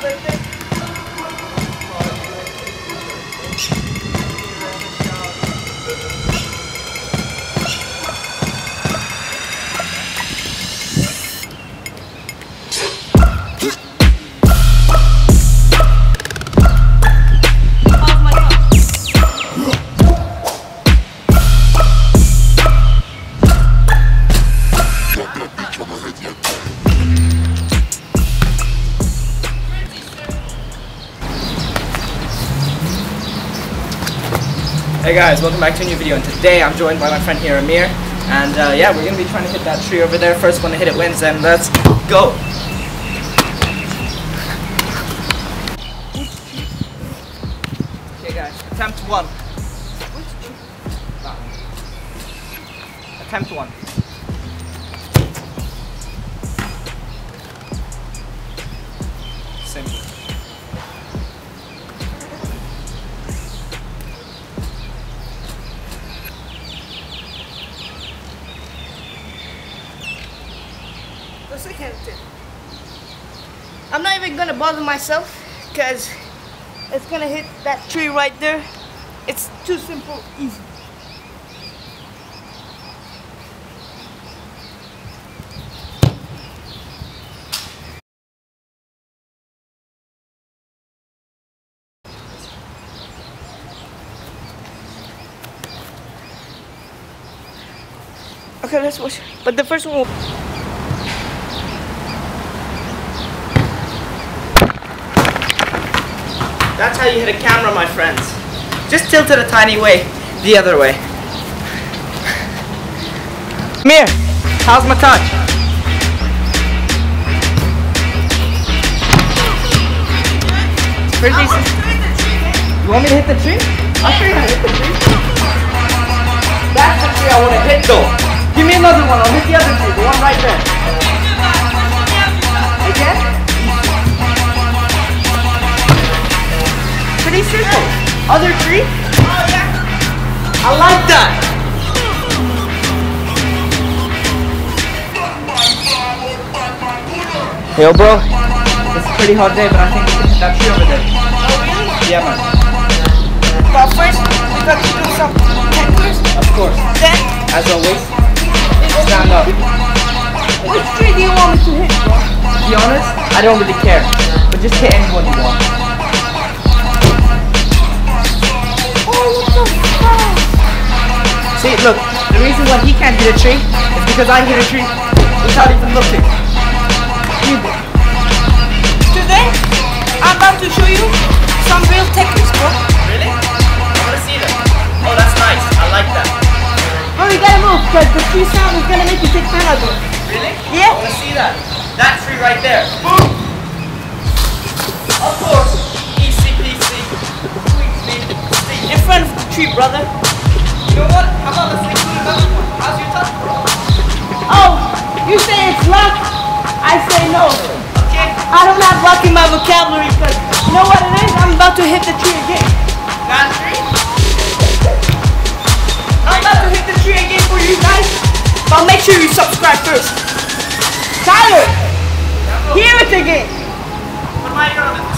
对对 guys, welcome back to a new video and today I'm joined by my friend here Amir and uh, yeah we're gonna be trying to hit that tree over there. First one to hit it wins and let's go. Okay guys attempt one. Attempt one I'm not even gonna bother myself because it's gonna hit that tree right there. It's too simple, easy. Okay, let's watch. But the first one That's how you hit a camera, my friends. Just tilt it a tiny way, the other way. Amir, how's my touch? Pretty decent. You want me to hit the tree? I'll show you how to hit the tree. That's the tree I want to hit though. Give me another one, I'll hit the other tree, the one right there. Again? Pretty simple. Other tree? I like that. Yo, bro. It's a pretty hot day, but I think we can hit that tree over there. Yeah, man. But first, we got to do some techniques. Of course. Then, As always, stand up. which tree do you want me to hit, bro? To be honest, I don't really care. But just hit anyone you want. Oh, the fuck? See, look, the reason why he can't hit a tree is because I hit a tree without even looking. Today, I'm about to show you some real techniques, bro. Really? I want to see them. Oh, that's nice. I like that. Bro, you gotta move, because the tree sound is gonna make you take time out, bro. Really? Yeah. I want to see that. That tree right there. Boom. Of course. Tree, brother. You know what? How about let's do another one? How's your touch? Oh, you say it's luck? I say no. Okay. I'm not blocking my vocabulary, because you know what it is? I'm about to hit the tree again. That tree? I'm about to hit the tree again for you guys. But make sure you subscribe first. Tyler, hear it again. What am I gonna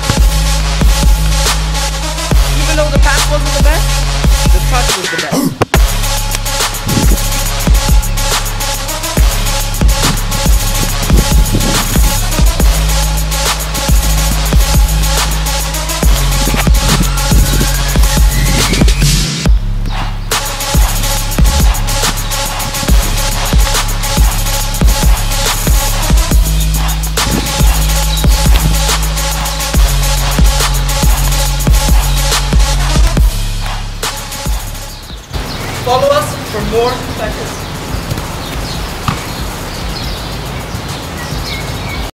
though the pass wasn't the best, the touch was the best. Follow us for more seconds.